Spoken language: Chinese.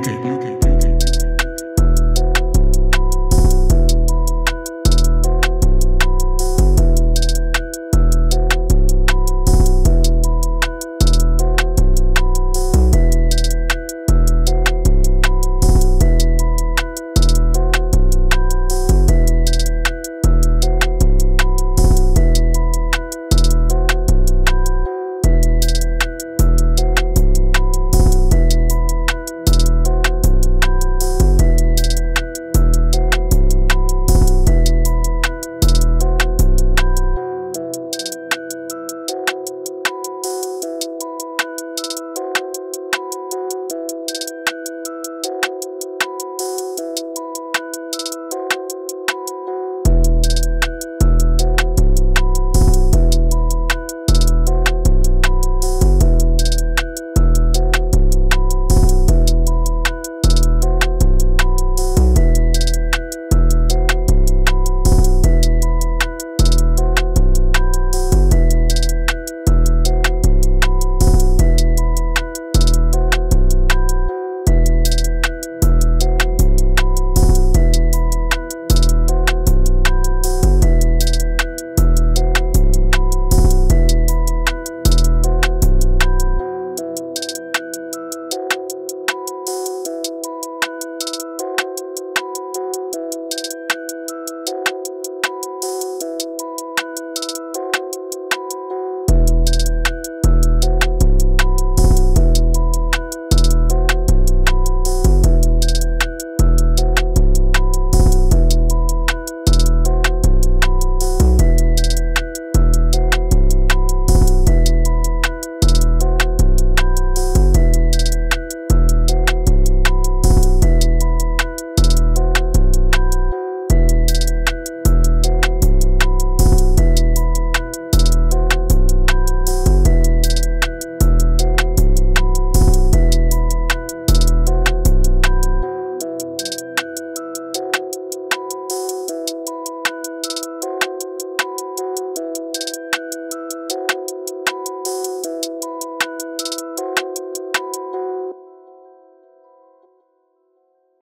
Beauty。